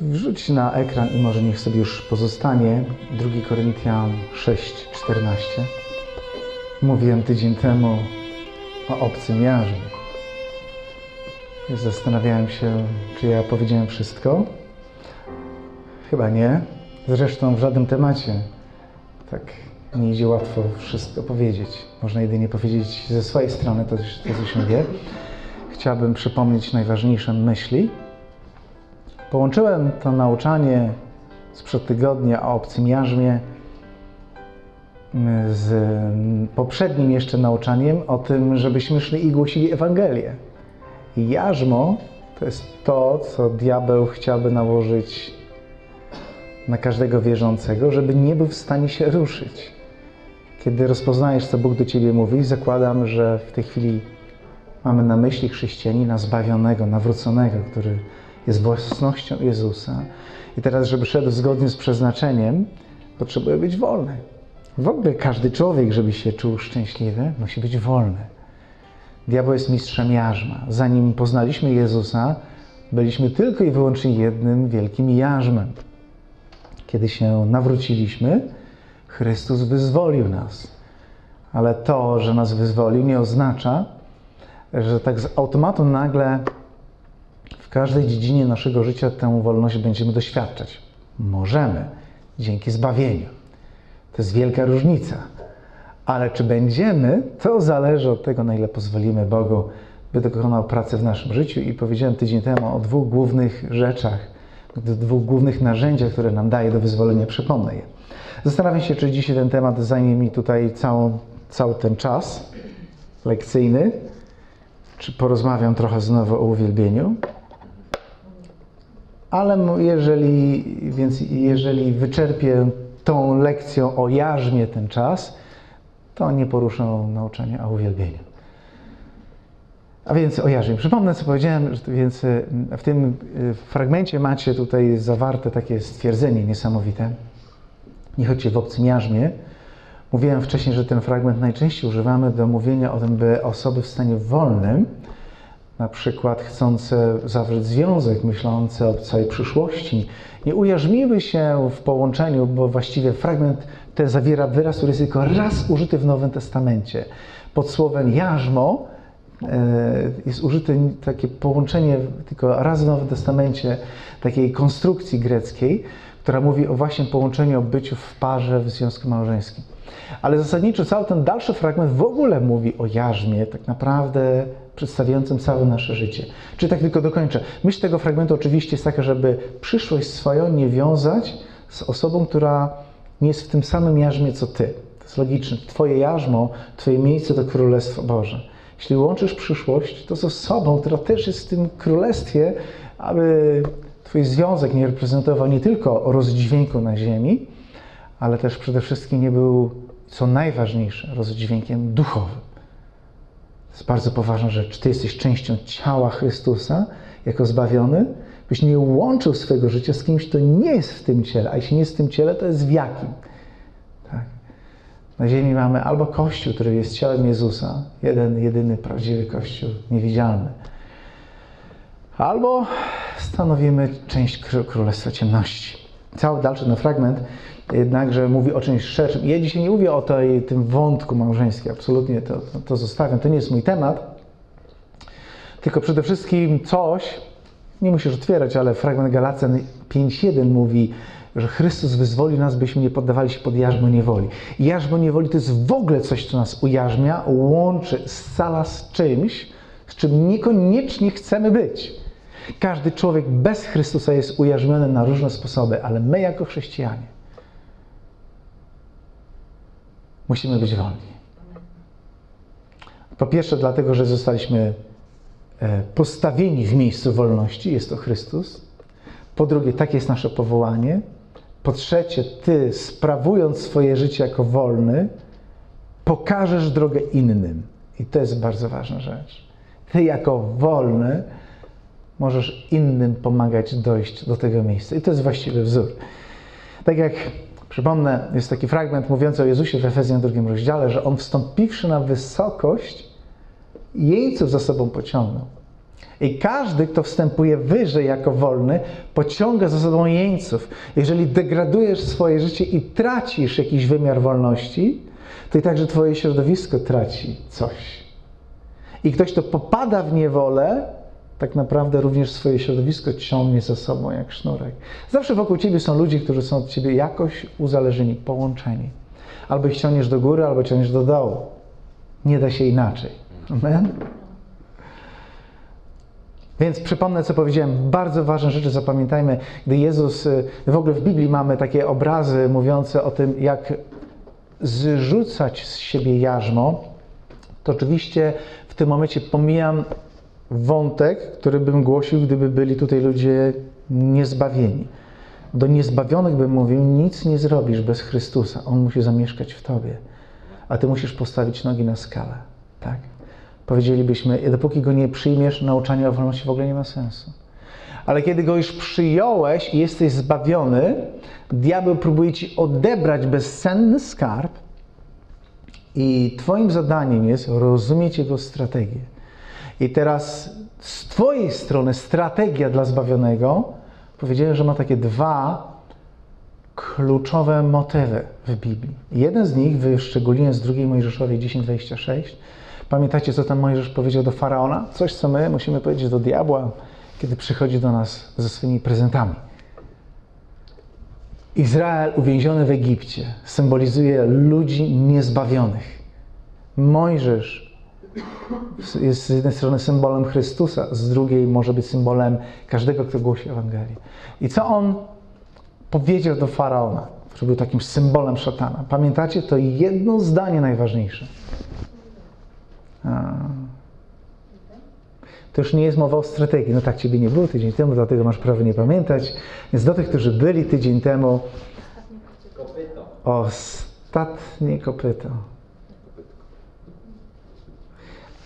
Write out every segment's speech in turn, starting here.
Wrzuć na ekran i może niech sobie już pozostanie 2 Koryntian 6:14. Mówiłem tydzień temu o obcym jarzmie. Zastanawiałem się, czy ja powiedziałem wszystko. Chyba nie. Zresztą w żadnym temacie tak nie idzie łatwo wszystko powiedzieć. Można jedynie powiedzieć ze swojej strony to, to co się wie. Chciałbym przypomnieć najważniejsze myśli. Połączyłem to nauczanie sprzed tygodnia o obcym jarzmie z poprzednim jeszcze nauczaniem o tym, żebyśmy szli i głosili Ewangelię. Jarzmo to jest to, co diabeł chciałby nałożyć na każdego wierzącego, żeby nie był w stanie się ruszyć. Kiedy rozpoznajesz, co Bóg do ciebie mówi, zakładam, że w tej chwili mamy na myśli chrześcijanina zbawionego, nawróconego, który jest własnością Jezusa. I teraz, żeby szedł zgodnie z przeznaczeniem, potrzebuje być wolny. W ogóle każdy człowiek, żeby się czuł szczęśliwy, musi być wolny. Diabeł jest mistrzem jarzma. Zanim poznaliśmy Jezusa, byliśmy tylko i wyłącznie jednym wielkim jarzmem. Kiedy się nawróciliśmy, Chrystus wyzwolił nas. Ale to, że nas wyzwolił, nie oznacza, że tak z automatu nagle każdej dziedzinie naszego życia tę wolność będziemy doświadczać. Możemy, dzięki zbawieniu. To jest wielka różnica. Ale czy będziemy, to zależy od tego, na ile pozwolimy Bogu, by dokonał pracy w naszym życiu. I powiedziałem tydzień temu o dwóch głównych rzeczach, dwóch głównych narzędziach, które nam daje do wyzwolenia. Przypomnę je. Zastanawiam się, czy dzisiaj ten temat zajmie mi tutaj całą, cały ten czas lekcyjny, czy porozmawiam trochę znowu o uwielbieniu. Ale jeżeli, więc jeżeli wyczerpię tą lekcją o jarzmie ten czas, to nie poruszę nauczania o uwielbieniu. A więc o jarzmie. Przypomnę, co powiedziałem, więc w tym fragmencie macie tutaj zawarte takie stwierdzenie niesamowite. Nie chodźcie w obcym jarzmie. Mówiłem wcześniej, że ten fragment najczęściej używamy do mówienia o tym, by osoby w stanie wolnym, na przykład chcące zawrzeć związek, myślące o całej przyszłości, nie ujarzmiły się w połączeniu, bo właściwie fragment ten zawiera wyraz, który jest tylko raz użyty w Nowym Testamencie. Pod słowem jarzmo jest użyte takie połączenie tylko raz w Nowym Testamencie takiej konstrukcji greckiej, która mówi o właśnie połączeniu, o byciu w parze, w związku małżeńskim. Ale zasadniczo cały ten dalszy fragment w ogóle mówi o jarzmie, tak naprawdę przedstawiającym całe nasze życie. Czy tak tylko dokończę. Myśl tego fragmentu oczywiście jest taka, żeby przyszłość swoją nie wiązać z osobą, która nie jest w tym samym jarzmie co ty. To jest logiczne. Twoje jarzmo, twoje miejsce to Królestwo Boże. Jeśli łączysz przyszłość, to z osobą, która też jest w tym królestwie, aby Twój związek nie reprezentował nie tylko rozdźwięku na ziemi, ale też przede wszystkim nie był, co najważniejsze, rozdźwiękiem duchowym. To jest bardzo poważna rzecz. Ty jesteś częścią ciała Chrystusa, jako zbawiony, byś nie łączył swojego życia z kimś, kto nie jest w tym ciele, a jeśli nie jest w tym ciele, to jest w jakim. Tak. Na ziemi mamy albo Kościół, który jest ciałem Jezusa, jeden, jedyny, prawdziwy Kościół, niewidzialny, albo stanowimy część Królestwa Ciemności. Cały dalszy ten fragment jednakże mówi o czymś szerszym. Ja dzisiaj nie mówię o tej, tym wątku małżeńskim, absolutnie to, to, to zostawiam, to nie jest mój temat, tylko przede wszystkim coś, nie musisz otwierać, ale fragment Galacjan 5.1 mówi, że Chrystus wyzwoli nas, byśmy nie poddawali się pod jarzmo niewoli. Jarzmo niewoli to jest w ogóle coś, co nas ujarzmia, łączy, scala z czymś, z czym niekoniecznie chcemy być. Każdy człowiek bez Chrystusa jest ujarzmiony na różne sposoby, ale my jako chrześcijanie musimy być wolni. Po pierwsze, dlatego, że zostaliśmy postawieni w miejscu wolności, jest to Chrystus. Po drugie, takie jest nasze powołanie. Po trzecie, ty, sprawując swoje życie jako wolny, pokażesz drogę innym. I to jest bardzo ważna rzecz. Ty, jako wolny, możesz innym pomagać dojść do tego miejsca. I to jest właściwy wzór. Tak jak przypomnę, jest taki fragment mówiący o Jezusie w Efezjan drugim rozdziale, że on wstąpiwszy na wysokość, jeńców za sobą pociągnął. I każdy, kto wstępuje wyżej jako wolny, pociąga za sobą jeńców. Jeżeli degradujesz swoje życie i tracisz jakiś wymiar wolności, to i także twoje środowisko traci coś. I ktoś, kto popada w niewolę, tak naprawdę również swoje środowisko ciągnie za sobą jak sznurek. Zawsze wokół ciebie są ludzie, którzy są od ciebie jakoś uzależnieni, połączeni. Albo ich ciągniesz do góry, albo ciągniesz do dołu. Nie da się inaczej. Amen? Więc przypomnę, co powiedziałem. Bardzo ważne rzeczy zapamiętajmy. Gdy Jezus, y, w ogóle w Biblii mamy takie obrazy mówiące o tym, jak zrzucać z siebie jarzmo, to oczywiście w tym momencie pomijam wątek, który bym głosił, gdyby byli tutaj ludzie niezbawieni. Do niezbawionych bym mówił, nic nie zrobisz bez Chrystusa. On musi zamieszkać w tobie, a ty musisz postawić nogi na skalę. Tak? Powiedzielibyśmy, dopóki go nie przyjmiesz, nauczanie o wolności w ogóle nie ma sensu. Ale kiedy go już przyjąłeś i jesteś zbawiony, diabeł próbuje ci odebrać bezcenny skarb i twoim zadaniem jest rozumieć jego strategię. I teraz z twojej strony strategia dla zbawionego, powiedziałem, że ma takie dwa kluczowe motywy w Biblii. Jeden z nich wyszczególniłem z drugiej Mojżeszowej 10:26. Pamiętacie, co tam Mojżesz powiedział do Faraona? Coś, co my musimy powiedzieć do diabła, kiedy przychodzi do nas ze swoimi prezentami. Izrael uwięziony w Egipcie symbolizuje ludzi niezbawionych. Mojżesz jest z jednej strony symbolem Chrystusa, z drugiej może być symbolem każdego, kto głosi Ewangelię. I co on powiedział do faraona, który był takim symbolem szatana? Pamiętacie, to jedno zdanie najważniejsze. A. To już nie jest mowa o strategii. No tak, ciebie nie było tydzień temu, dlatego masz prawo nie pamiętać. Więc do tych, którzy byli tydzień temu, Kopyto. ostatnie kopyto.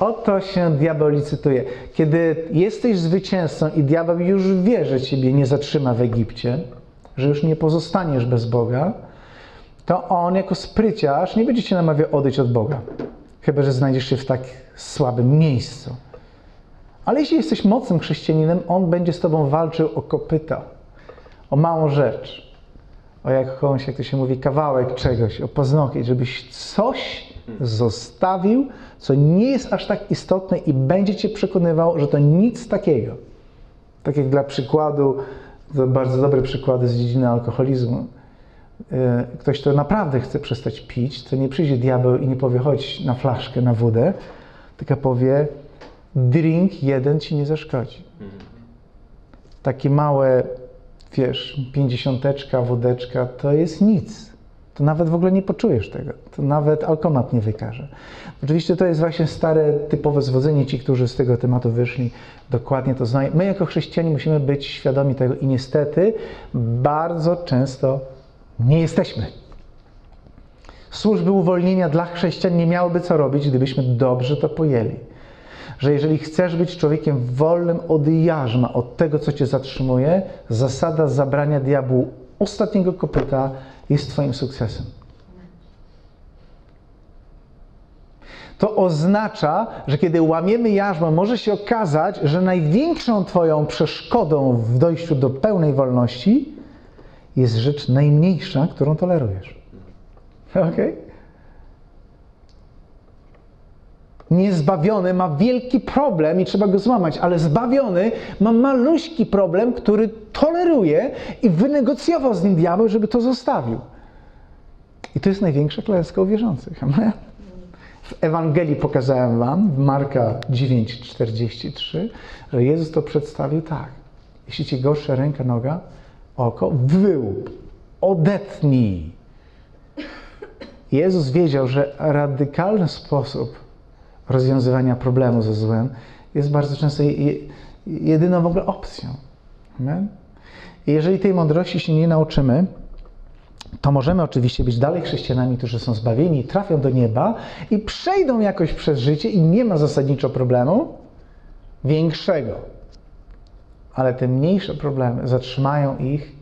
Oto się diabeł licytuje. Kiedy jesteś zwycięzcą i diabeł już wie, że ciebie nie zatrzyma w Egipcie, że już nie pozostaniesz bez Boga, to on jako spryciarz nie będzie cię namawiał odejść od Boga. Chyba, że znajdziesz się w tak słabym miejscu. Ale jeśli jesteś mocnym chrześcijaninem, on będzie z tobą walczył o kopyta, o małą rzecz, o jakąś, jak to się mówi, kawałek czegoś, o paznokieć, żebyś coś zostawił, co nie jest aż tak istotne i będzie cię przekonywał, że to nic takiego. Tak jak dla przykładu, to bardzo dobre przykłady z dziedziny alkoholizmu. E, Ktoś, kto naprawdę chce przestać pić, to nie przyjdzie diabeł i nie powie, chodź na flaszkę, na wódę, tylko powie, drink jeden ci nie zaszkodzi. Takie małe, wiesz, pięćdziesiąteczka, wódeczka, to jest nic. To nawet w ogóle nie poczujesz tego. To nawet alkomat nie wykaże. Oczywiście to jest właśnie stare, typowe zwodzenie. Ci, którzy z tego tematu wyszli, dokładnie to znają. My jako chrześcijanie musimy być świadomi tego i niestety bardzo często nie jesteśmy. Służby uwolnienia dla chrześcijan nie miałyby co robić, gdybyśmy dobrze to pojęli. Że jeżeli chcesz być człowiekiem wolnym od jarzma, od tego, co cię zatrzymuje, zasada zabrania diabłu ostatniego kopyta jest twoim sukcesem. To oznacza, że kiedy łamiemy jarzmo, może się okazać, że największą twoją przeszkodą w dojściu do pełnej wolności jest rzecz najmniejsza, którą tolerujesz. Okej? Niezbawiony ma wielki problem i trzeba go złamać, ale zbawiony ma maluśki problem, który toleruje i wynegocjował z nim diabeł, żeby to zostawił. I to jest największa klęska u wierzących. W Ewangelii pokazałem Wam, w Marka 9,43, że Jezus to przedstawił tak. Jeśli Ci gorsza ręka, noga, oko, wyłup, odetnij. Jezus wiedział, że radykalny sposób rozwiązywania problemu ze złem jest bardzo często je- jedyną w ogóle opcją. Amen? I jeżeli tej mądrości się nie nauczymy, to możemy oczywiście być dalej chrześcijanami, którzy są zbawieni, trafią do nieba i przejdą jakoś przez życie i nie ma zasadniczo problemu większego. Ale te mniejsze problemy zatrzymają ich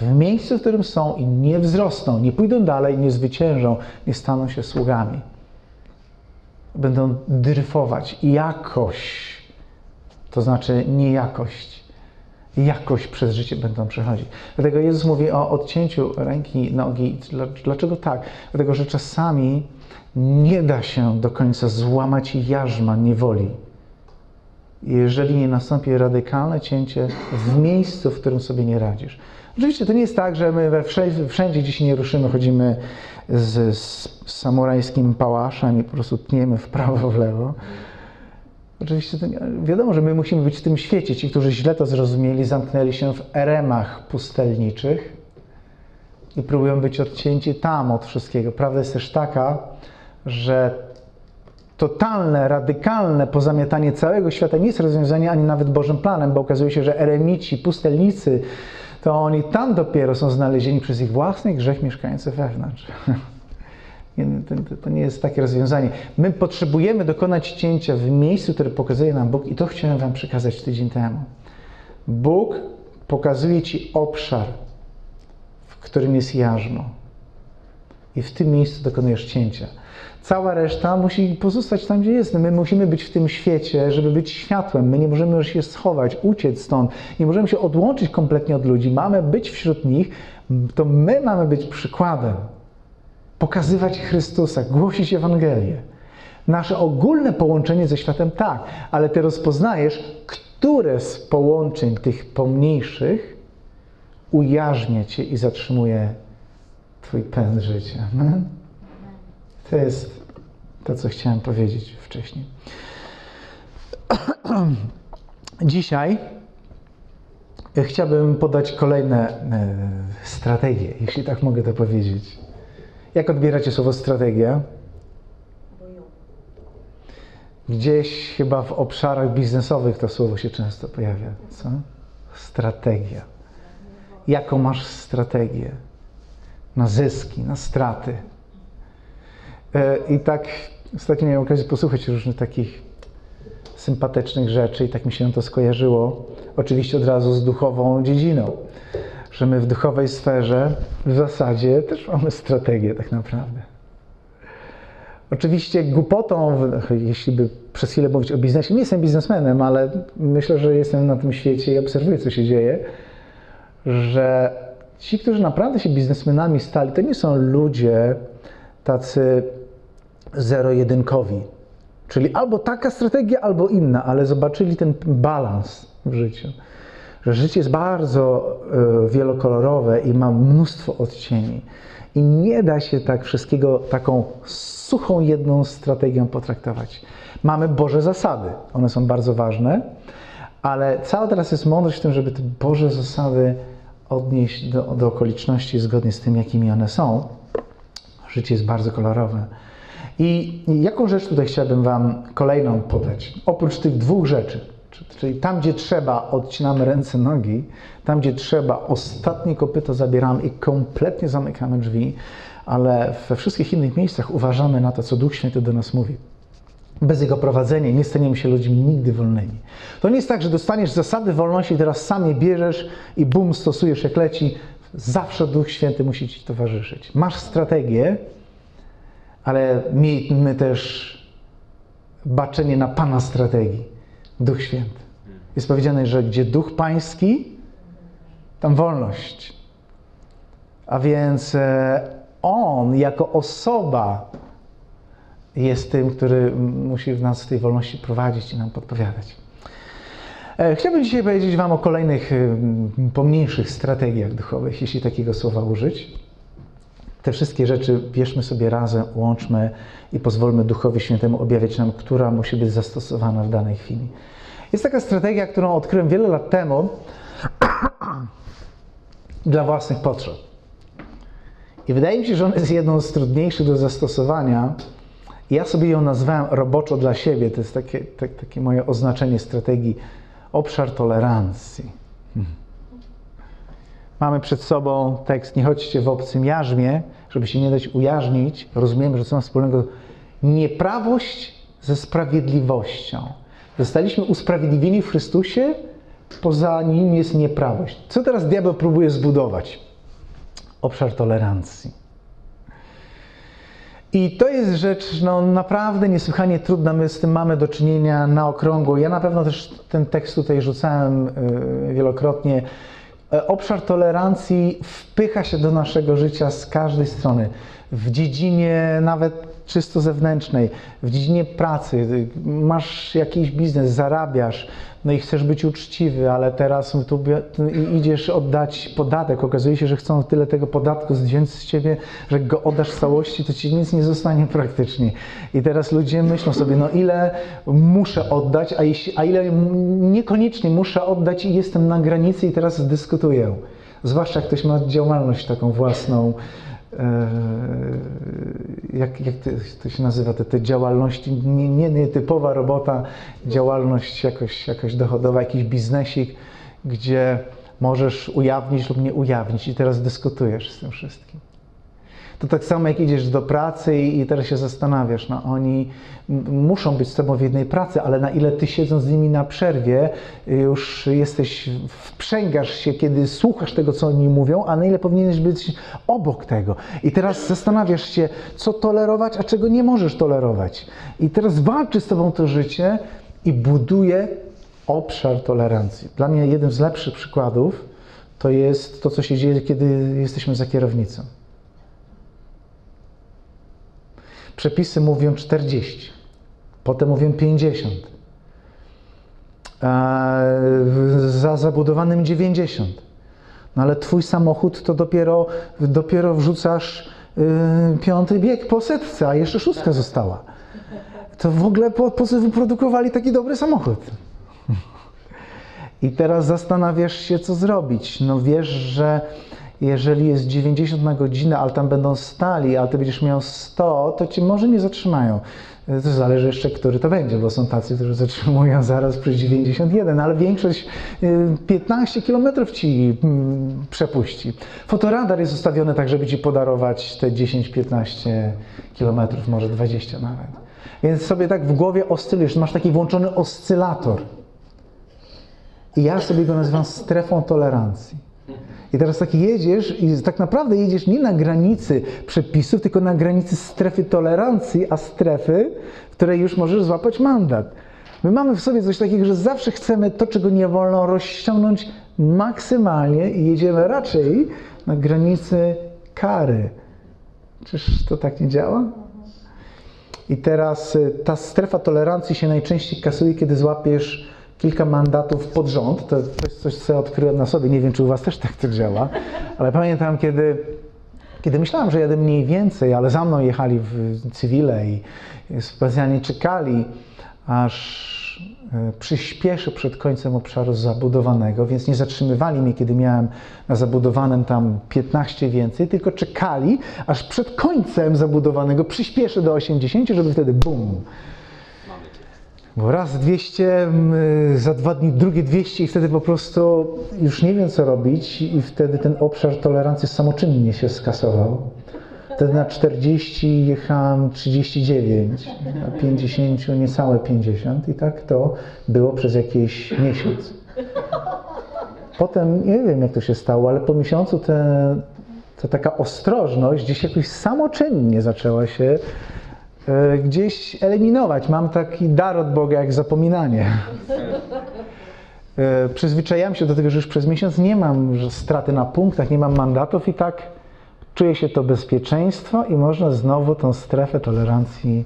w miejscu, w którym są i nie wzrosną, nie pójdą dalej, nie zwyciężą, nie staną się sługami. Będą dryfować jakoś to znaczy nie jakość. Jakość przez życie będą przechodzić. Dlatego Jezus mówi o odcięciu ręki, nogi. Dlaczego tak? Dlatego, że czasami nie da się do końca złamać jarzma niewoli. Jeżeli nie nastąpi radykalne cięcie w miejscu, w którym sobie nie radzisz. Oczywiście to nie jest tak, że my we wszędzie, wszędzie gdzie się nie ruszymy, chodzimy z, z samurajskim pałaszem i po prostu tniemy w prawo, w lewo. Oczywiście nie, wiadomo, że my musimy być w tym świecie. Ci, którzy źle to zrozumieli, zamknęli się w eremach pustelniczych i próbują być odcięci tam od wszystkiego. Prawda jest też taka, że totalne, radykalne pozamiatanie całego świata nie jest rozwiązaniem ani nawet Bożym planem, bo okazuje się, że eremici, pustelnicy, to oni tam dopiero są znalezieni przez ich własny grzech mieszkający wewnątrz. To nie jest takie rozwiązanie. My potrzebujemy dokonać cięcia w miejscu, które pokazuje nam Bóg, i to chciałem Wam przekazać tydzień temu. Bóg pokazuje Ci obszar, w którym jest jarzmo, i w tym miejscu dokonujesz cięcia. Cała reszta musi pozostać tam, gdzie jest. My musimy być w tym świecie, żeby być światłem. My nie możemy się schować, uciec stąd. Nie możemy się odłączyć kompletnie od ludzi. Mamy być wśród nich. To my mamy być przykładem. Pokazywać Chrystusa, głosić Ewangelię. Nasze ogólne połączenie ze światem tak, ale ty rozpoznajesz, które z połączeń tych pomniejszych ujarzmia cię i zatrzymuje twój pęd życia. Amen? To jest to, co chciałem powiedzieć wcześniej. Dzisiaj chciałbym podać kolejne e, strategie, jeśli tak mogę to powiedzieć. Jak odbieracie słowo strategia? Gdzieś chyba w obszarach biznesowych to słowo się często pojawia. Co? Strategia. Jaką masz strategię? Na zyski, na straty. E, I tak ostatnio miałem okazję posłuchać różnych takich sympatycznych rzeczy i tak mi się to skojarzyło. Oczywiście od razu z duchową dziedziną, że my w duchowej sferze w zasadzie też mamy strategię tak naprawdę. Oczywiście głupotą, jeśli by przez chwilę mówić o biznesie, nie jestem biznesmenem, ale myślę, że jestem na tym świecie i obserwuję, co się dzieje, że ci, którzy naprawdę się biznesmenami stali, to nie są ludzie tacy zero-jedynkowi. Czyli albo taka strategia, albo inna, ale zobaczyli ten balans w życiu. Że życie jest bardzo y, wielokolorowe i ma mnóstwo odcieni. I nie da się tak wszystkiego taką suchą jedną strategią potraktować. Mamy Boże zasady, one są bardzo ważne, ale cała teraz jest mądrość w tym, żeby te Boże zasady odnieść do, do okoliczności zgodnie z tym, jakimi one są. Życie jest bardzo kolorowe. I jaką rzecz tutaj chciałbym Wam kolejną podać? Oprócz tych dwóch rzeczy, czyli tam, gdzie trzeba, odcinamy ręce, nogi, tam, gdzie trzeba, ostatnie kopyto zabieramy i kompletnie zamykamy drzwi, ale we wszystkich innych miejscach uważamy na to, co Duch Święty do nas mówi. Bez Jego prowadzenia nie staniemy się ludźmi nigdy wolnymi. To nie jest tak, że dostaniesz zasady wolności teraz sam je bierzesz i bum, stosujesz jak leci. Zawsze Duch Święty musi Ci towarzyszyć. Masz strategię, ale miejmy też baczenie na Pana strategii, Duch Święty. Jest powiedziane, że gdzie Duch Pański, tam wolność. A więc e, On jako osoba jest tym, który musi w nas tej wolności prowadzić i nam podpowiadać. E, chciałbym dzisiaj powiedzieć Wam o kolejnych pomniejszych strategiach duchowych, jeśli takiego słowa użyć. Te wszystkie rzeczy bierzmy sobie razem, łączmy i pozwólmy Duchowi Świętemu objawiać nam, która musi być zastosowana w danej chwili. Jest taka strategia, którą odkryłem wiele lat temu dla własnych potrzeb. I wydaje mi się, że ona jest jedną z trudniejszych do zastosowania. Ja sobie ją nazwałem roboczo dla siebie. To jest takie, tak, takie moje oznaczenie strategii obszar tolerancji. Mamy przed sobą tekst Nie chodźcie w obcym jarzmie, żeby się nie dać ujarznić. Rozumiemy, że co ma wspólnego nieprawość ze sprawiedliwością. Zostaliśmy usprawiedliwieni w Chrystusie, poza nim jest nieprawość. Co teraz diabeł próbuje zbudować? Obszar tolerancji. I to jest rzecz no, naprawdę niesłychanie trudna. My z tym mamy do czynienia na okrągło. Ja na pewno też ten tekst tutaj rzucałem y, wielokrotnie. E, Obszar tolerancji wpycha się do naszego życia z każdej strony. W dziedzinie nawet czysto zewnętrznej, w dziedzinie pracy, masz jakiś biznes, zarabiasz, no i chcesz być uczciwy, ale teraz tu idziesz oddać podatek. Okazuje się, że chcą tyle tego podatku zdjąć z ciebie, że go oddasz w całości, to ci nic nie zostanie praktycznie. I teraz ludzie myślą sobie, no ile muszę oddać, a, jeśli, a ile niekoniecznie muszę oddać i jestem na granicy i teraz dyskutuję. Zwłaszcza jak ktoś ma działalność taką własną, e, jak, jak to, się nazywa, te, te działalności, nie, nie, nie typowa robota, działalność jakoś, jakoś dochodowa, jakiś biznesik, gdzie możesz ujawnić lub nie ujawnić i teraz dyskutujesz z tym wszystkim. To tak samo jak idziesz do pracy i, teraz się zastanawiasz, no oni muszą być z tobą w jednej pracy, ale na ile ty siedząc z nimi na przerwie już jesteś, wprzęgasz się, kiedy słuchasz tego, co oni mówią, a na ile powinieneś być obok tego. I teraz zastanawiasz się, co tolerować, a czego nie możesz tolerować. I teraz walczy z tobą to życie i buduje obszar tolerancji. Dla mnie jednym z lepszych przykładów to jest to, co się dzieje, kiedy jesteśmy za kierownicą. Przepisy mówią 40, potem mówią 50. Eee, za zabudowanym 90. No ale twój samochód to dopiero, dopiero wrzucasz yy, piąty bieg po setce, a jeszcze szóstka została. To w ogóle po, po co wyprodukowali taki dobry samochód? I teraz zastanawiasz się, co zrobić. No wiesz, że jeżeli jest 90 na godzinę, ale tam będą stali, a ty będziesz miał 100, to cię może nie zatrzymają. To zależy jeszcze, który to będzie, bo są tacy, którzy zatrzymują zaraz przy 91, ale większość y, 15 km ci mm, przepuści. Fotoradar jest ustawiony tak, żeby ci podarować te 10-15 km, może 20 nawet. Więc sobie tak w głowie oscylujesz, masz taki włączony oscylator. I ja sobie go nazywam strefą tolerancji. I teraz tak jedziesz i tak naprawdę jedziesz nie na granicy przepisów, tylko na granicy strefy tolerancji, a strefy, w której już możesz złapać mandat. My mamy w sobie coś takiego, że zawsze chcemy to, czego nie wolno, rozciągnąć maksymalnie i jedziemy raczej na granicy kary. Czyż to tak nie działa? I teraz y, ta strefa tolerancji się najczęściej kasuje, kiedy złapiesz kilka mandatów pod rząd. To, jest coś, co odkryłem na sobie. Nie wiem, czy u Was też tak to działa, ale pamiętam, kiedy, kiedy myślałem, że jadę mniej więcej, ale za mną jechali w cywile i specjalnie czekali, aż y, przyspieszę przed końcem obszaru zabudowanego, więc nie zatrzymywali mnie, kiedy miałem na zabudowanym tam 15 więcej, tylko czekali, aż przed końcem zabudowanego przyspieszę do 80, żeby wtedy bum, bo raz 200, mm, za dwa dni drugie 200 i wtedy po prostu już nie wiem co robić i wtedy ten obszar tolerancji samoczynnie się skasował. Wtedy na 40 jechałem 39, na 50 niecałe 50 i tak to było przez jakiś miesiąc. Potem nie wiem jak to się stało, ale po miesiącu ta taka ostrożność gdzieś jakoś samoczynnie zaczęła się gdzieś eliminować. Mam taki dar od Boga jak zapominanie. E, Przyzwyczajam się do tego, że już przez miesiąc nie mam straty na punktach, nie mam mandatów i tak czuję się to bezpieczeństwo i można znowu tą strefę tolerancji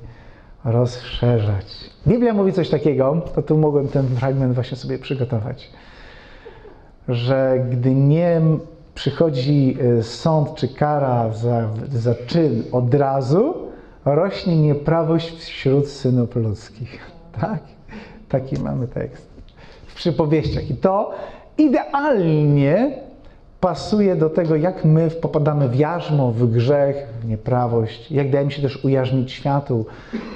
rozszerzać. Biblia mówi coś takiego, to tu mogłem ten fragment właśnie sobie przygotować, że gdy nie przychodzi y, sąd czy kara za, za czyn od razu, rośnie nieprawość wśród synów ludzkich. Tak? Taki mamy tekst w przypowieściach. I to idealnie pasuje do tego, jak my popadamy w jarzmo, w grzech, w nieprawość, jak dajemy się też ujarzmić światu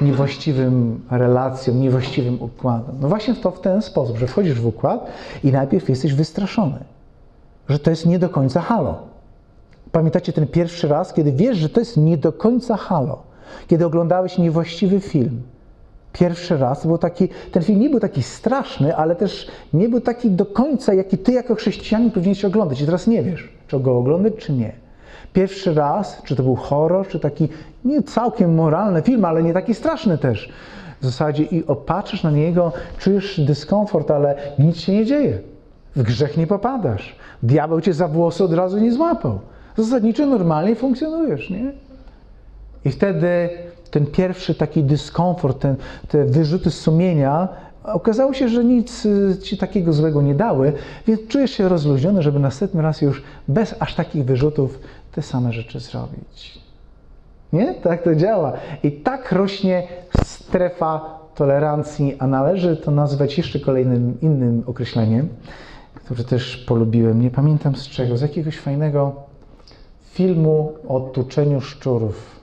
niewłaściwym relacjom, niewłaściwym układom. No właśnie w to w ten sposób, że wchodzisz w układ i najpierw jesteś wystraszony, że to jest nie do końca halo. Pamiętacie ten pierwszy raz, kiedy wiesz, że to jest nie do końca halo, kiedy oglądałeś niewłaściwy film. Pierwszy raz był taki, ten film nie był taki straszny, ale też nie był taki do końca, jaki ty jako chrześcijanin powinieneś oglądać. I teraz nie wiesz, czy go oglądać, czy nie. Pierwszy raz, czy to był horror, czy taki nie całkiem moralny film, ale nie taki straszny też. W zasadzie i opatrzysz na niego, czujesz dyskomfort, ale nic się nie dzieje. W grzech nie popadasz. Diabeł cię za włosy od razu nie złapał. Zasadniczo normalnie funkcjonujesz, nie? I wtedy ten pierwszy taki dyskomfort, ten, te wyrzuty sumienia, okazało się, że nic y, ci takiego złego nie dały, więc czujesz się rozluźniony, żeby następny raz już bez aż takich wyrzutów te same rzeczy zrobić. Nie? Tak to działa. I tak rośnie strefa tolerancji, a należy to nazwać jeszcze kolejnym innym określeniem, które też polubiłem. Nie pamiętam z czego, z jakiegoś fajnego filmu o tuczeniu szczurów.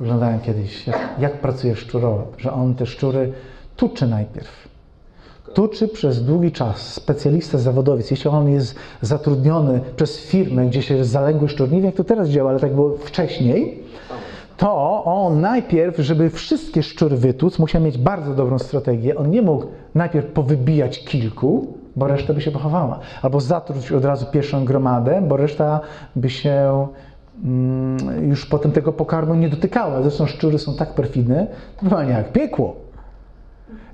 Oglądałem kiedyś, jak, jak pracuje szczurowat, że on te szczury tuczy najpierw. Tuczy przez długi czas. Specjalista, zawodowiec. Jeśli on jest zatrudniony przez firmę, gdzie się zaległy jak to teraz działa, ale tak było wcześniej, to on najpierw, żeby wszystkie szczury wytłuc, musiał mieć bardzo dobrą strategię. On nie mógł najpierw powybijać kilku, bo reszta by się pochowała. Albo zatruć od razu pierwszą gromadę, bo reszta by się już potem tego pokarmu nie dotykała. Zresztą szczury są tak perfidne, normalnie jak piekło.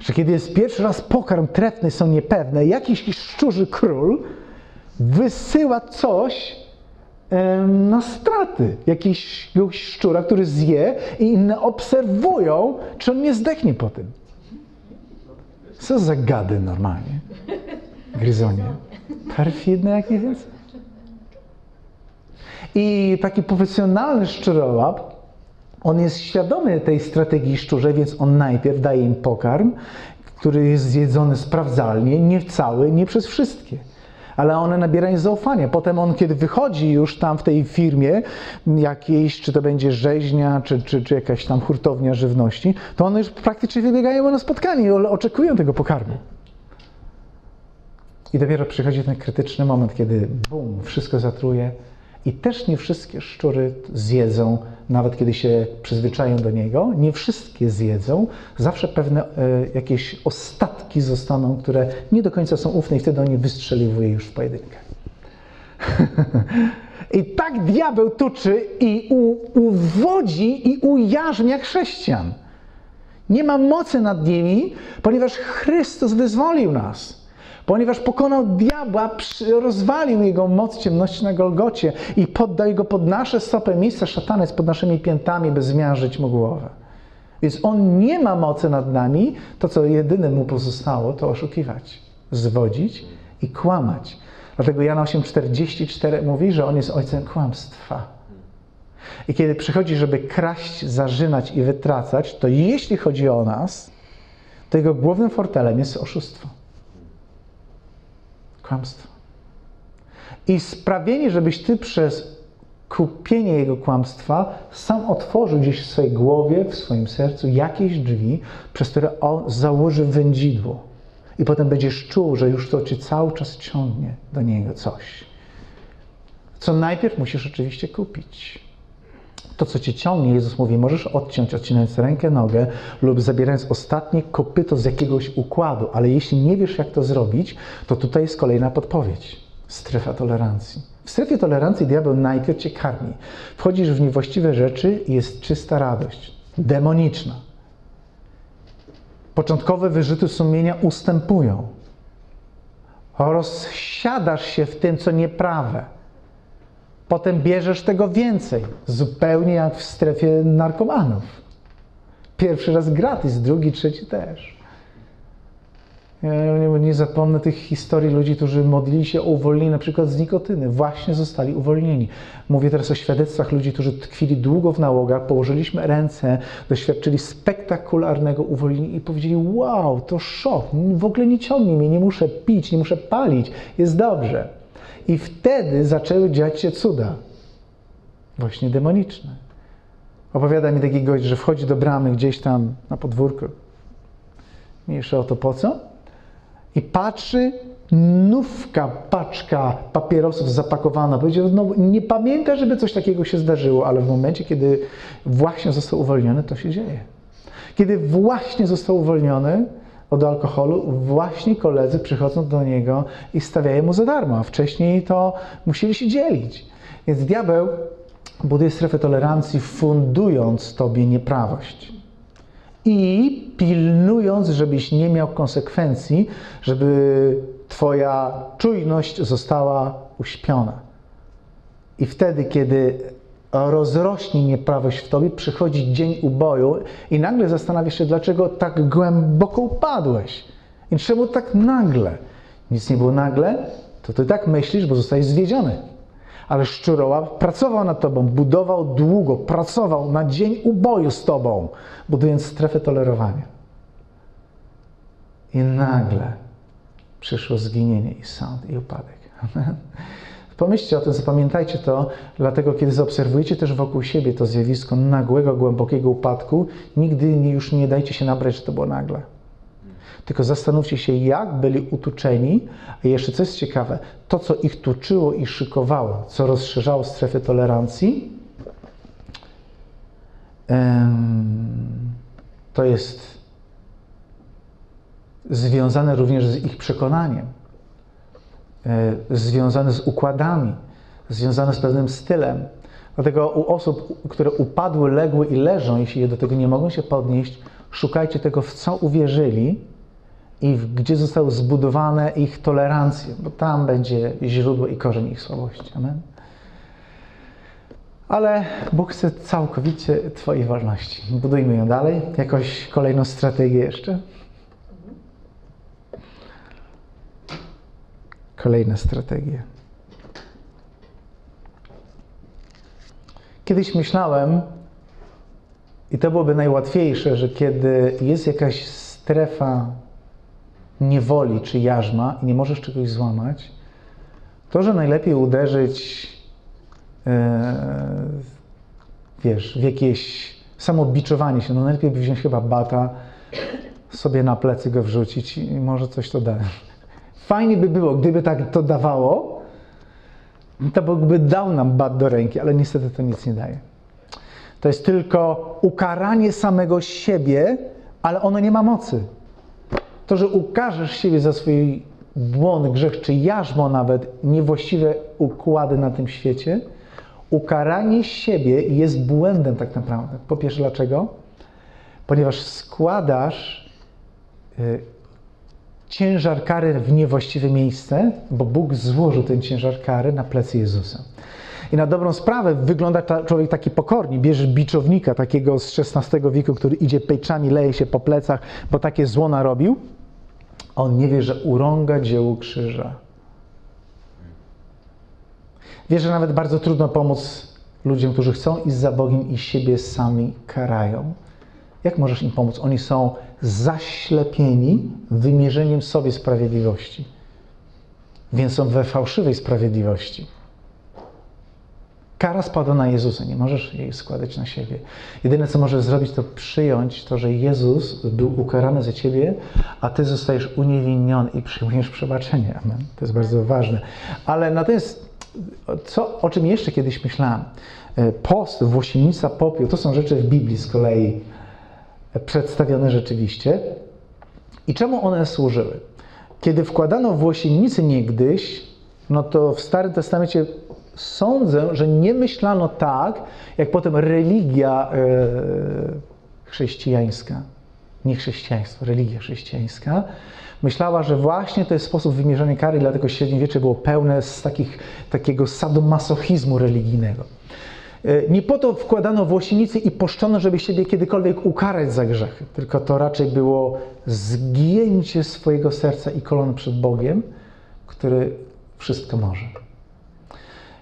Że kiedy jest pierwszy raz pokarm trefny, są niepewne, jakiś szczurzy król wysyła coś na straty. Jakiegoś szczura, który zje i inne obserwują, czy on nie zdechnie po tym. Co za gady normalnie. Gryzonie. Perfidne jak nie więcej. I taki profesjonalny szczurołap, on jest świadomy tej strategii szczurze, więc on najpierw daje im pokarm, który jest zjedzony sprawdzalnie, nie cały, nie przez wszystkie. Ale one nabierają zaufania. Potem on, kiedy wychodzi już tam w tej firmie jakiejś, czy to będzie rzeźnia, czy, czy, czy jakaś tam hurtownia żywności, to one już praktycznie wybiegają na spotkanie i oczekują tego pokarmu. I dopiero przychodzi ten krytyczny moment, kiedy bum, wszystko zatruje i też nie wszystkie szczury zjedzą, nawet kiedy się przyzwyczają do niego. Nie wszystkie zjedzą. Zawsze pewne e, jakieś ostatki zostaną, które nie do końca są ufne i wtedy oni wystrzeliwuje już w pojedynkę. I tak diabeł tuczy i u, uwodzi i ujarzmia chrześcijan. Nie ma mocy nad nimi, ponieważ Chrystus wyzwolił nas. Ponieważ pokonał diabła, rozwalił jego moc ciemności na Golgocie i poddał go pod nasze stopy. Miejsce szatana jest pod naszymi piętami, by zmiażdżyć mu głowę. Więc on nie ma mocy nad nami. To, co jedyne mu pozostało, to oszukiwać, zwodzić i kłamać. Dlatego Jan 8,44 mówi, że on jest ojcem kłamstwa. I kiedy przychodzi, żeby kraść, zarzynać i wytracać, to jeśli chodzi o nas, to jego głównym fortelem jest oszustwo. Kłamstwo. I sprawienie, żebyś ty przez kupienie jego kłamstwa sam otworzył gdzieś w swojej głowie, w swoim sercu jakieś drzwi, przez które on założy wędzidło. I potem będziesz czuł, że już to cię cały czas ciągnie do niego coś. Co najpierw musisz oczywiście kupić. To, co cię ciągnie, Jezus mówi, możesz odciąć, odcinając rękę, nogę lub zabierając ostatnie kopyto z jakiegoś układu, ale jeśli nie wiesz, jak to zrobić, to tutaj jest kolejna podpowiedź. Strefa tolerancji. W strefie tolerancji diabeł najpierw cię karmi. Wchodzisz w niewłaściwe rzeczy i jest czysta radość. Demoniczna. Początkowe wyrzuty sumienia ustępują. Rozsiadasz się w tym, co nieprawe. Potem bierzesz tego więcej, zupełnie jak w strefie narkomanów. Pierwszy raz gratis, drugi, trzeci też. Ja nie, nie zapomnę tych historii ludzi, którzy modlili się o uwolnienie na przykład z nikotyny. Właśnie zostali uwolnieni. Mówię teraz o świadectwach ludzi, którzy tkwili długo w nałogach, położyliśmy ręce, doświadczyli spektakularnego uwolnienia i powiedzieli: Wow, to szok, w ogóle nie ciągnie mnie, nie muszę pić, nie muszę palić, jest dobrze. I wtedy zaczęły dziać się cuda. Właśnie demoniczne. Opowiada mi taki gość, że wchodzi do bramy gdzieś tam na podwórku. Mniejsza o to po co? I patrzy, nówka, paczka papierosów zapakowana. Powiedział, no nie pamięta, żeby coś takiego się zdarzyło, ale w momencie, kiedy właśnie został uwolniony, to się dzieje. Kiedy właśnie został uwolniony, od alkoholu, właśnie koledzy przychodzą do niego i stawiają mu za darmo, a wcześniej to musieli się dzielić. Więc diabeł buduje strefę tolerancji, fundując tobie nieprawość i pilnując, żebyś nie miał konsekwencji, żeby Twoja czujność została uśpiona. I wtedy, kiedy rozrośnie nieprawość w Tobie, przychodzi dzień uboju i nagle zastanawiasz się, dlaczego tak głęboko upadłeś. I czemu tak nagle? Nic nie było nagle, to Ty tak myślisz, bo zostajesz zwiedziony. Ale szczurołap pracował nad Tobą, budował długo, pracował na dzień uboju z Tobą, budując strefę tolerowania. I nagle przyszło zginienie i sąd i upadek. Pomyślcie o tym, zapamiętajcie to, dlatego kiedy zaobserwujecie też wokół siebie to zjawisko nagłego, głębokiego upadku, nigdy już nie dajcie się nabrać, że to było nagle. Tylko zastanówcie się, jak byli utuczeni, a jeszcze co jest ciekawe, to co ich tuczyło i szykowało, co rozszerzało strefy tolerancji, to jest związane również z ich przekonaniem, związane z układami, związane z pewnym stylem. Dlatego u osób, które upadły, legły i leżą, jeśli do tego nie mogą się podnieść, szukajcie tego, w co uwierzyli i gdzie zostały zbudowane ich tolerancje, bo tam będzie źródło i korzeń ich słabości. Amen. Ale Bóg chce całkowicie Twojej wolności. Budujmy ją dalej. Jakąś kolejną strategię jeszcze. Kolejna strategia. Kiedyś myślałem, i to byłoby najłatwiejsze, że kiedy jest jakaś strefa niewoli czy jarzma i nie możesz czegoś złamać, to, że najlepiej uderzyć, e, wiesz, w jakieś samobiczowanie się, no najlepiej by wziąć chyba bata, sobie na plecy go wrzucić i może coś to da. Fajnie by było, gdyby tak to dawało, to Bóg by dał nam bat do ręki, ale niestety to nic nie daje. To jest tylko ukaranie samego siebie, ale ono nie ma mocy. To, że ukażesz siebie za swój błąd, grzech, czy jarzmo nawet, niewłaściwe układy na tym świecie, ukaranie siebie jest błędem tak naprawdę. Po pierwsze, dlaczego? Ponieważ składasz y, ciężar kary w niewłaściwe miejsce, bo Bóg złożył ten ciężar kary na plecy Jezusa. I na dobrą sprawę wygląda człowiek taki pokornie. Bierze biczownika takiego z XVI wieku, który idzie pejczami, leje się po plecach, bo takie zło narobił. On nie wie, że urąga dziełu krzyża. Wie, że nawet bardzo trudno pomóc ludziom, którzy chcą iść za Bogiem i siebie sami karają. Jak możesz im pomóc? Oni są zaślepieni wymierzeniem sobie sprawiedliwości. Więc są we fałszywej sprawiedliwości. Kara spada na Jezusa, nie możesz jej składać na siebie. Jedyne, co możesz zrobić, to przyjąć to, że Jezus był ukarany za ciebie, a ty zostajesz uniewinniony i przyjmujesz przebaczenie. Amen. To jest bardzo ważne. Ale natomiast, co, o czym jeszcze kiedyś myślałem? E, post, włosienica, popiół, to są rzeczy w Biblii z kolei przedstawione rzeczywiście. I czemu one służyły? Kiedy wkładano włosiennicy niegdyś, no to w Starym Testamencie sądzę, że nie myślano tak, jak potem religia e, chrześcijańska, nie chrześcijaństwo, religia chrześcijańska, myślała, że właśnie to jest sposób wymierzania kary, dlatego średniowiecze było pełne z takich, takiego sadomasochizmu religijnego. E, nie po to wkładano włosienicy i poszczono, żeby siebie kiedykolwiek ukarać za grzechy, tylko to raczej było zgięcie swojego serca i kolon przed Bogiem, który wszystko może.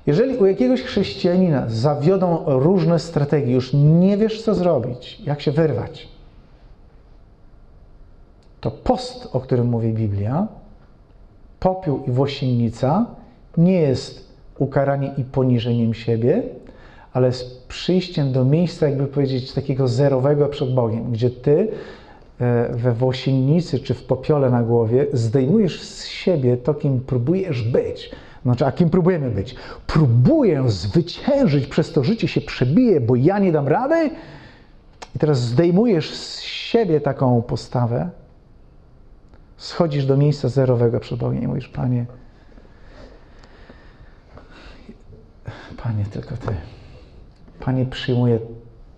Jeżeli u jakiegoś chrześcijanina zawiodą różne strategie, już nie wiesz, co zrobić, jak się wyrwać, to post, o którym mówi Biblia, popiół i włosiennica nie jest ukaraniem i poniżeniem siebie, ale z przyjściem do miejsca, jakby powiedzieć, takiego zerowego przed Bogiem, gdzie ty e, we włosiennicy czy w popiole na głowie zdejmujesz z siebie to, kim próbujesz być. Znaczy, a kim próbujemy być? Próbuję zwyciężyć, przez to życie się przebiję, bo ja nie dam rady. I teraz zdejmujesz z siebie taką postawę Schodzisz do miejsca zerowego przed Bogiem i mówisz, Panie, Panie, tylko Ty. Panie, przyjmuję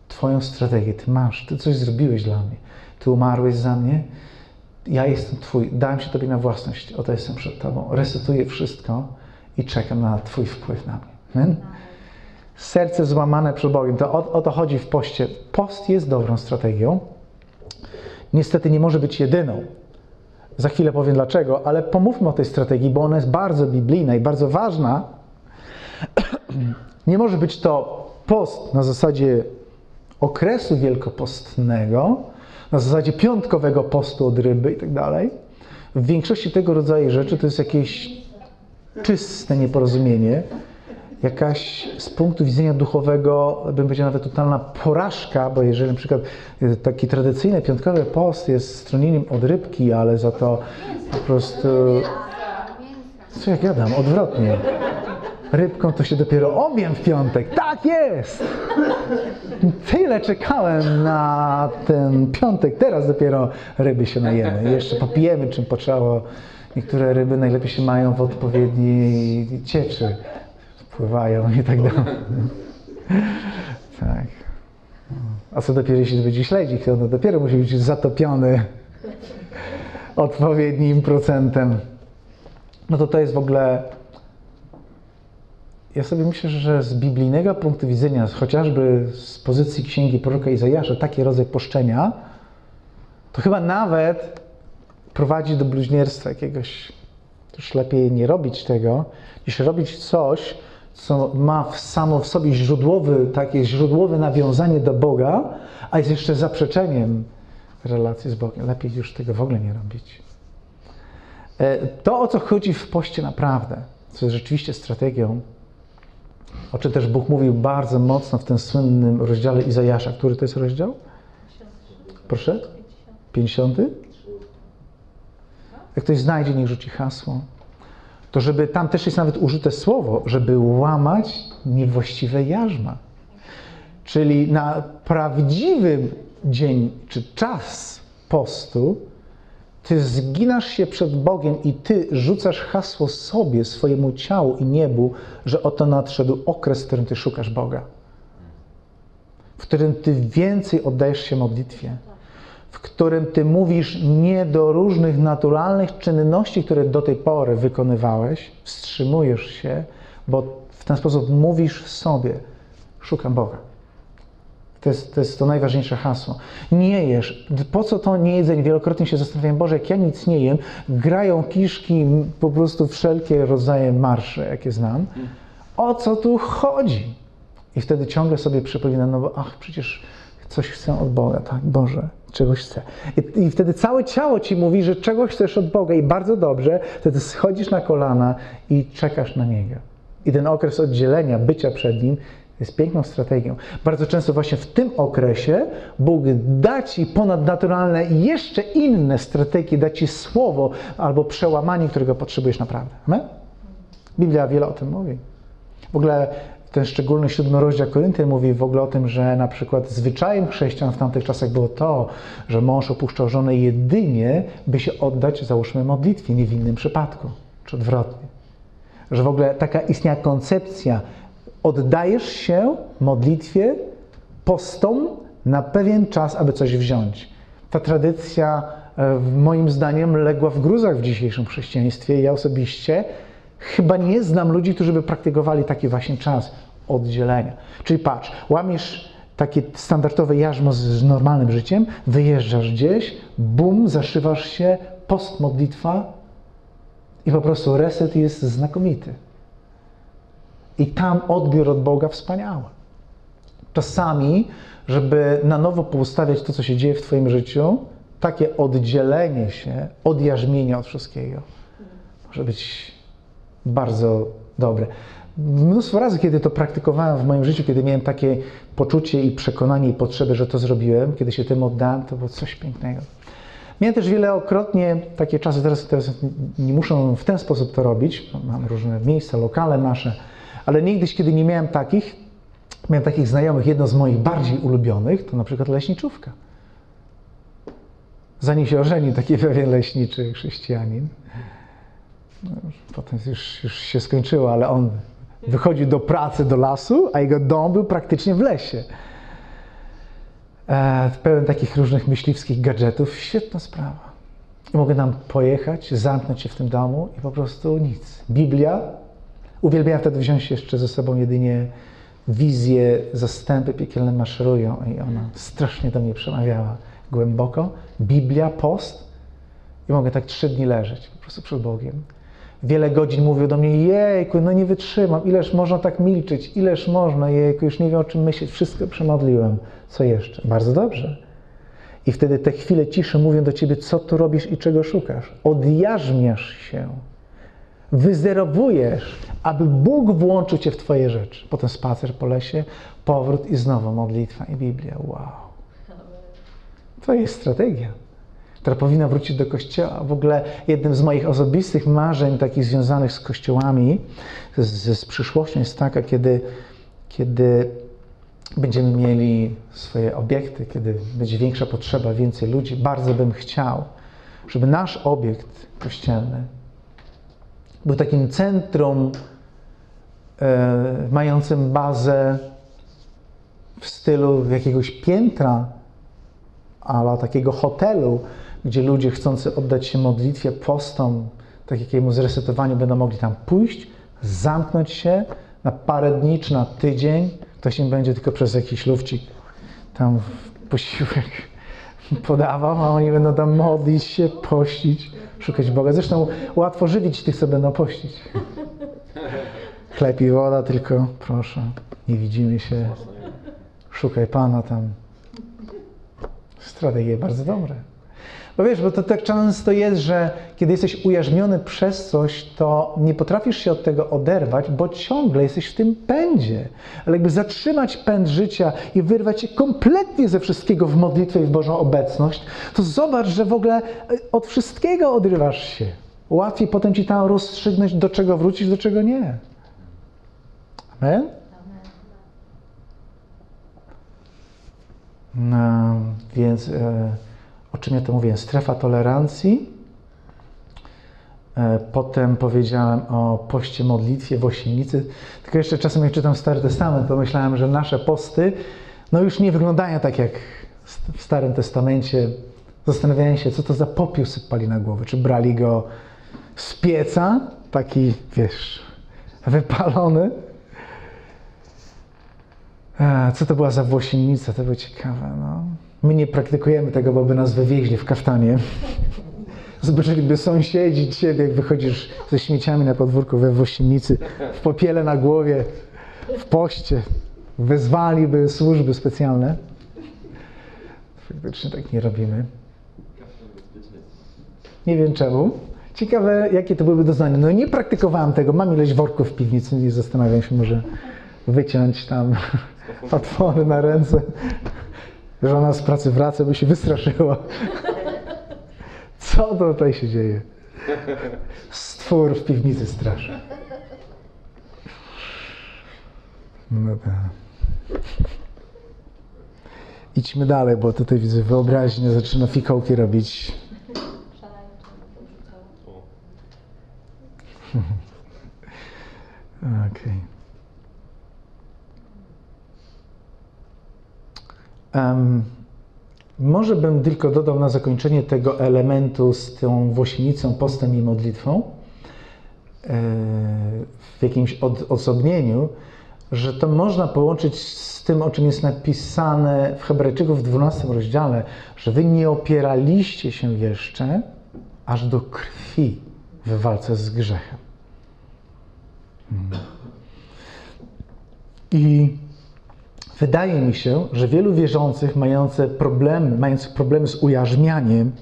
Twoją strategię. Ty masz, Ty coś zrobiłeś dla mnie. Ty umarłeś za mnie. Ja jestem Twój. Dałem się Tobie na własność. Oto jestem przed Tobą. Resetuję wszystko i czekam na Twój wpływ na mnie. Amen? Serce złamane przed Bogiem. To o, o to chodzi w poście. Post jest dobrą strategią. Niestety nie może być jedyną. Za chwilę powiem dlaczego, ale pomówmy o tej strategii, bo ona jest bardzo biblijna i bardzo ważna. Nie może być to post na zasadzie okresu wielkopostnego, na zasadzie piątkowego postu od ryby i tak dalej. W większości tego rodzaju rzeczy to jest jakieś czyste nieporozumienie, jakaś z punktu widzenia duchowego, bym powiedział nawet totalna porażka, bo jeżeli na przykład taki tradycyjny piątkowy post jest stronieniem od rybki, ale za to po prostu, co ja gadam, odwrotnie. Rybką to się dopiero objem w piątek. Tak jest! Tyle czekałem na ten piątek, teraz dopiero ryby się najemy. Jeszcze popijemy czym potrzeba. Niektóre ryby najlepiej się mają w odpowiedniej cieczy. Pływają i tak dalej. Tak. A co dopiero jeśli będzie śledzik, to dopiero musi być zatopiony odpowiednim procentem. No to to jest w ogóle ja sobie myślę, że z biblijnego punktu widzenia, chociażby z pozycji księgi proroka Izajasza, taki rodzaj poszczenia, to chyba nawet prowadzi do bluźnierstwa jakiegoś. Już lepiej nie robić tego, niż robić coś, co ma w samo w sobie źródłowy, takie źródłowe nawiązanie do Boga, a jest jeszcze zaprzeczeniem relacji z Bogiem. Lepiej już tego w ogóle nie robić. E, to, o co chodzi w poście naprawdę, co jest rzeczywiście strategią, o czym też Bóg mówił bardzo mocno w tym słynnym rozdziale Izajasza. Który to jest rozdział? Proszę? 50? Jak ktoś znajdzie, niech rzuci hasło. To żeby tam też jest nawet użyte słowo, żeby łamać niewłaściwe jarzma. Czyli na prawdziwy dzień czy czas postu ty zginasz się przed Bogiem i ty rzucasz hasło sobie, swojemu ciału i niebu, że oto nadszedł okres, w którym ty szukasz Boga. W którym ty więcej oddajesz się modlitwie. W którym ty mówisz nie do różnych naturalnych czynności, które do tej pory wykonywałeś, wstrzymujesz się, bo w ten sposób mówisz sobie: Szukam Boga. To jest, to jest to najważniejsze hasło. Nie jesz. Po co to nie jedzenie? Wielokrotnie się zastanawiam, Boże, jak ja nic nie jem, grają kiszki, po prostu wszelkie rodzaje marsze, jakie znam. O co tu chodzi? I wtedy ciągle sobie przypominam, no bo ach, przecież coś chcę od Boga, tak? Boże, czegoś chcę. I, I, wtedy całe ciało ci mówi, że czegoś chcesz od Boga i bardzo dobrze, wtedy schodzisz na kolana i czekasz na Niego. I ten okres oddzielenia, bycia przed Nim jest piękną strategią. Bardzo często właśnie w tym okresie Bóg da Ci ponadnaturalne jeszcze inne strategie, da Ci słowo albo przełamanie, którego potrzebujesz naprawdę. Amen? Biblia wiele o tym mówi. W ogóle ten szczególny siódmy rozdział Koryntian mówi w ogóle o tym, że na przykład zwyczajem chrześcijan w tamtych czasach było to, że mąż opuszczał żonę jedynie, by się oddać, załóżmy, modlitwie, nie w innym przypadku, czy odwrotnie. Że w ogóle taka istniała koncepcja oddajesz się modlitwie, postom na pewien czas, aby coś wziąć. Ta tradycja, moim zdaniem, legła w gruzach w dzisiejszym chrześcijaństwie. Ja osobiście chyba nie znam ludzi, którzy by praktykowali taki właśnie czas oddzielenia. Czyli patrz, łamiesz takie standardowe jarzmo z normalnym życiem, wyjeżdżasz gdzieś, bum, zaszywasz się, post modlitwa i po prostu reset jest znakomity. I tam odbiór od Boga wspaniały. Czasami, żeby na nowo poustawiać to, co się dzieje w Twoim życiu, takie oddzielenie się, odjarzmienie od wszystkiego może być bardzo dobre. Mnóstwo razy, kiedy to praktykowałem w moim życiu, kiedy miałem takie poczucie i przekonanie i potrzebę, że to zrobiłem, kiedy się tym oddałem, to było coś pięknego. Miałem też wielokrotnie takie czasy, teraz, teraz nie muszę w ten sposób to robić, mam różne miejsca, lokale nasze, ale niegdyś, kiedy nie miałem takich, miałem takich znajomych, jedno z moich bardziej ulubionych, to na przykład leśniczówka. zanim się ożeni taki pewien leśniczy chrześcijanin. No potem już, już się skończyło, ale on wychodził do pracy, do lasu, a jego dom był praktycznie w lesie. E, pełen takich różnych myśliwskich gadżetów. Świetna sprawa. I mogę tam pojechać, zamknąć się w tym domu i po prostu nic. Biblia. Uwielbiałem wtedy wziąć jeszcze ze sobą jedynie wizję, zastępy piekielne maszerują i ona strasznie do mnie przemawiała głęboko. Biblia, post i mogę tak trzy dni leżeć po prostu przed Bogiem. Wiele godzin mówił do mnie, jejku, no nie wytrzymam, ileż można tak milczeć, ileż można, jejku, już nie wiem o czym myśleć, wszystko przemodliłem. Co jeszcze? Bardzo dobrze. I wtedy te chwile ciszy mówią do ciebie, co tu robisz i czego szukasz. Odjarzmiasz się, wyzerowujesz, aby Bóg włączył cię w twoje rzeczy. Potem spacer po lesie, powrót i znowu modlitwa i Biblia. Wow. To jest strategia, która powinna wrócić do Kościoła. W ogóle jednym z moich osobistych marzeń, takich związanych z kościołami, z, z przyszłością jest taka, kiedy, kiedy będziemy mieli swoje obiekty, kiedy będzie większa potrzeba, więcej ludzi. Bardzo bym chciał, żeby nasz obiekt kościelny był takim centrum e, mającym bazę w stylu jakiegoś piętra, ale takiego hotelu, gdzie ludzie chcący oddać się modlitwie, postom, tak jakiemu zresetowaniu będą mogli tam pójść, zamknąć się na parę dni czy na tydzień. Ktoś im będzie tylko przez jakiś lufcik tam posiłek podawał, a oni będą tam modlić się, pościć, szukać Boga. Zresztą łatwo żywić tych, co będą pościć. Chleb i woda, tylko proszę, nie widzimy się. Szukaj Pana tam. Strategie bardzo dobre. Bo wiesz, bo to tak często jest, że kiedy jesteś ujarzmiony przez coś, to nie potrafisz się od tego oderwać, bo ciągle jesteś w tym pędzie. Ale jakby zatrzymać pęd życia i wyrwać się kompletnie ze wszystkiego w modlitwę i w Bożą obecność, to zobacz, że w ogóle od wszystkiego odrywasz się. Łatwiej potem ci tam rozstrzygnąć, do czego wrócić, do czego nie. Amen? No, więc e, o czym ja to mówiłem? Strefa tolerancji. E, potem powiedziałem o poście modlitwie w Osienicy. Tylko jeszcze czasem jak czytam Stary Testament, pomyślałem, że nasze posty no już nie wyglądają tak jak w Starym Testamencie. Zastanawiałem się, co to za popiół sypali na głowę. Czy brali go z pieca, taki, wiesz, wypalony, a, co to była za włosienica? To było ciekawe. No. My nie praktykujemy tego, bo by nas wywieźli w kaftanie. Zobaczyliby sąsiedzi ciebie, jak wychodzisz ze śmieciami na podwórku we włosienicy, w popiele na głowie, w poście. Wezwaliby służby specjalne. Faktycznie tak nie robimy. Nie wiem czemu. Ciekawe, jakie to byłyby doznania. No nie praktykowałem tego. Mam ileś worków w piwnicy i zastanawiam się, może wyciąć tam otwory na ręce. Żona z pracy wraca, by się wystraszyła. Co to tutaj się dzieje? Stwór w piwnicy straszy. No tak. Idźmy dalej, bo tutaj widzę wyobraźnię, zaczyna fikołki robić. Okej. Um, może bym tylko dodał na zakończenie tego elementu z tą włosienicą, postem i modlitwą e, w jakimś od, osobnieniu, że to można połączyć z tym, o czym jest napisane w Hebrajczyków w 12 rozdziale, że wy nie opieraliście się jeszcze aż do krwi w walce z grzechem. Hmm. I Wydaje mi się, że wielu wierzących mające problemy, mających problemy z ujarzmianiem,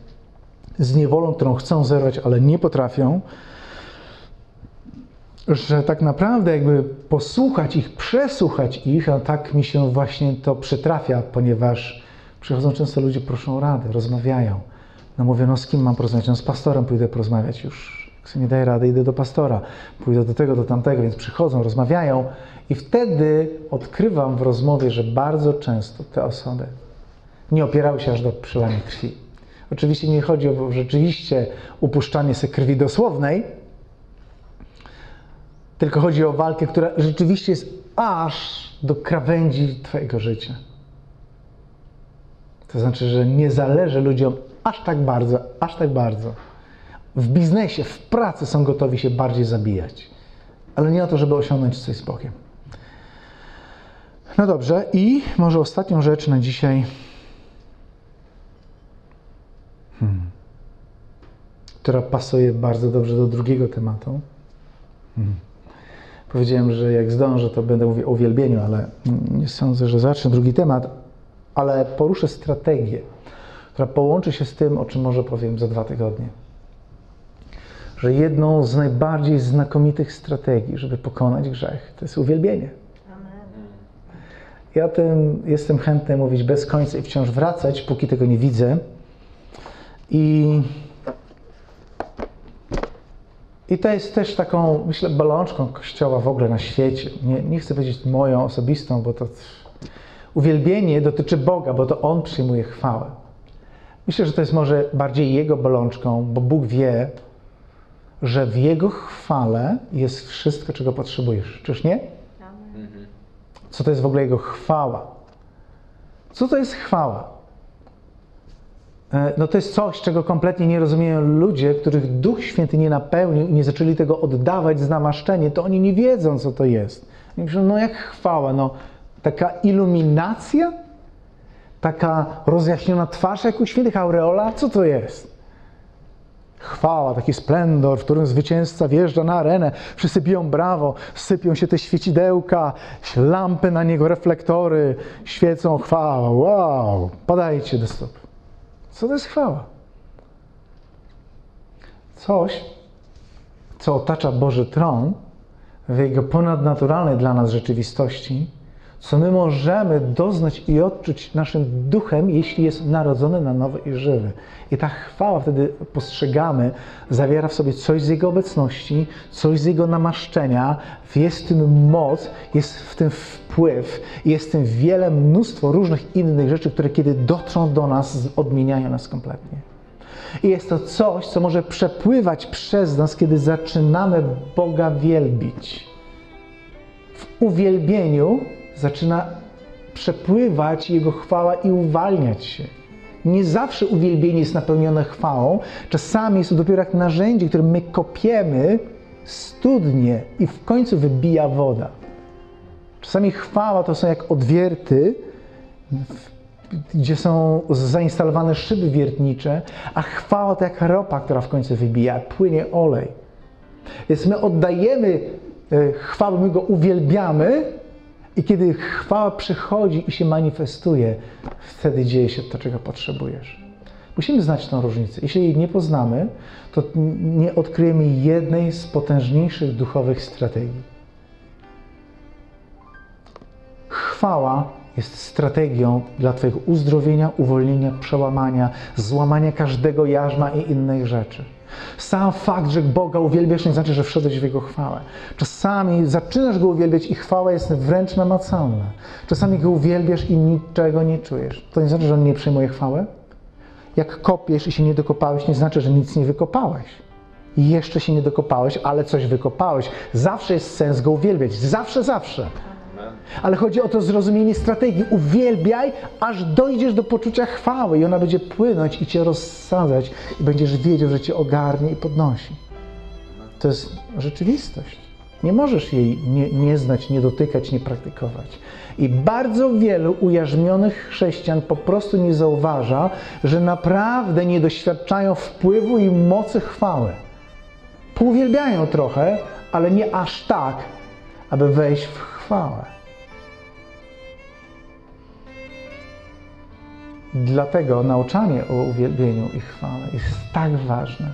z niewolą, którą chcą zerwać, ale nie potrafią, że tak naprawdę jakby posłuchać ich, przesłuchać ich, a tak mi się właśnie to przytrafia, ponieważ przychodzą często ludzie, proszą rady, rozmawiają. No mówię, no z kim mam porozmawiać? No z pastorem pójdę porozmawiać już. Jak sobie nie daję rady, idę do pastora. Pójdę do tego, do tamtego, więc przychodzą, rozmawiają i wtedy odkrywam w rozmowie, że bardzo często te osoby nie opierały się aż do przelania krwi. Oczywiście nie chodzi o rzeczywiście upuszczanie sobie krwi dosłownej, tylko chodzi o walkę, która rzeczywiście jest aż do krawędzi Twojego życia. To znaczy, że nie zależy ludziom aż tak bardzo, aż tak bardzo. W biznesie, w pracy są gotowi się bardziej zabijać. Ale nie o to, żeby osiągnąć coś z Bogiem. No dobrze, i może ostatnią rzecz na dzisiaj. Hmm. Która pasuje bardzo dobrze do drugiego tematu. Hmm. Powiedziałem, że jak zdążę, to będę mówił o uwielbieniu, ale nie sądzę, że zacznę drugi temat. Ale poruszę strategię, która połączy się z tym, o czym może powiem za dwa tygodnie. Że jedną z najbardziej znakomitych strategii, żeby pokonać grzech, to jest uwielbienie. Ja o tym jestem chętny mówić bez końca i wciąż wracać, póki tego nie widzę. I, i to jest też taką, myślę, bolączką Kościoła w ogóle na świecie. Nie, nie chcę powiedzieć moją osobistą, bo to uwielbienie dotyczy Boga, bo to On przyjmuje chwałę. Myślę, że to jest może bardziej Jego bolączką, bo Bóg wie, że w Jego chwale jest wszystko, czego potrzebujesz. Czyż nie? Co to jest w ogóle Jego chwała? Co to jest chwała? No to jest coś, czego kompletnie nie rozumieją ludzie, których Duch Święty nie napełnił i nie zaczęli tego oddawać z namaszczenie, to oni nie wiedzą, co to jest. Oni myślą, no jak chwała, no taka iluminacja? Taka rozjaśniona twarz jak u świętych aureola? Co to jest? Chwała, taki splendor, w którym zwycięzca wjeżdża na arenę, wszyscy biją brawo, sypią się te świecidełka, lampy na niego, reflektory, świecą chwała, wow, padajcie do stóp. Co to jest chwała? Coś, co otacza Boży tron w Jego ponadnaturalnej dla nas rzeczywistości, co my możemy doznać i odczuć naszym duchem, jeśli jest narodzony na nowo i żywy. I ta chwała wtedy postrzegamy, zawiera w sobie coś z Jego obecności, coś z Jego namaszczenia, jest w tym moc, jest w tym wpływ, jest w tym wiele, mnóstwo różnych innych rzeczy, które kiedy dotrą do nas, odmieniają nas kompletnie. I jest to coś, co może przepływać przez nas, kiedy zaczynamy Boga wielbić. W uwielbieniu zaczyna przepływać Jego chwała i uwalniać się. Nie zawsze uwielbienie jest napełnione chwałą. Czasami jest to dopiero jak narzędzie, którym my kopiemy studnie i w końcu wybija woda. Czasami chwała to są jak odwierty, gdzie są zainstalowane szyby wiertnicze, a chwała to jak ropa, która w końcu wybija, płynie olej. Więc my oddajemy chwałę, my go uwielbiamy, i kiedy chwała przychodzi i się manifestuje, wtedy dzieje się to, czego potrzebujesz. Musimy znać tą różnicę. Jeśli jej nie poznamy, to nie odkryjemy jednej z potężniejszych duchowych strategii. Chwała jest strategią dla Twojego uzdrowienia, uwolnienia, przełamania, złamania każdego jarzma i innych rzeczy. Sam fakt, że Boga uwielbiasz, nie znaczy, że wszedłeś w Jego chwałę. Czasami zaczynasz Go uwielbiać i chwała jest wręcz namacalna. Czasami Go uwielbiasz i niczego nie czujesz. To nie znaczy, że On nie przyjmuje chwałę? Jak kopiesz i się nie dokopałeś, nie znaczy, że nic nie wykopałeś. Jeszcze się nie dokopałeś, ale coś wykopałeś. Zawsze jest sens Go uwielbiać. Zawsze, zawsze. Ale chodzi o to zrozumienie strategii. Uwielbiaj, aż dojdziesz do poczucia chwały i ona będzie płynąć i cię rozsadzać i będziesz wiedział, że cię ogarnie i podnosi. To jest rzeczywistość. Nie możesz jej nie, nie znać, nie dotykać, nie praktykować. I bardzo wielu ujarzmionych chrześcijan po prostu nie zauważa, że naprawdę nie doświadczają wpływu i mocy chwały. Pouwielbiają trochę, ale nie aż tak, aby wejść w chwałę. Dlatego nauczanie o uwielbieniu i chwale jest tak ważne,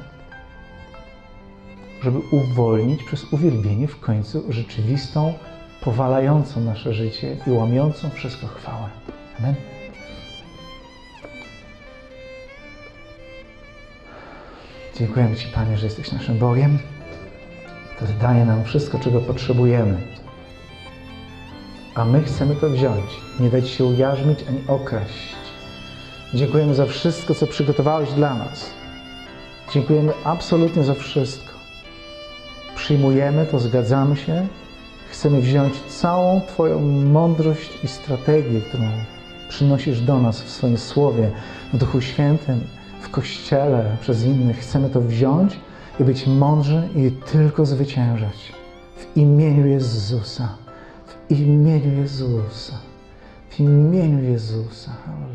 żeby uwolnić przez uwielbienie w końcu rzeczywistą, powalającą nasze życie i łamiącą wszystko chwałę. Amen. Dziękujemy Ci, Panie, że jesteś naszym Bogiem, który daje nam wszystko, czego potrzebujemy. A my chcemy to wziąć, nie dać się ujarzmić ani okraść Dziękujemy za wszystko, co przygotowałeś dla nas. Dziękujemy absolutnie za wszystko. Przyjmujemy to, zgadzamy się. Chcemy wziąć całą Twoją mądrość i strategię, którą przynosisz do nas w swoim słowie, w Duchu Świętym, w Kościele, przez innych. Chcemy to wziąć i być mądrzy i tylko zwyciężać. W imieniu Jezusa. W imieniu Jezusa. W imieniu. Halleluja.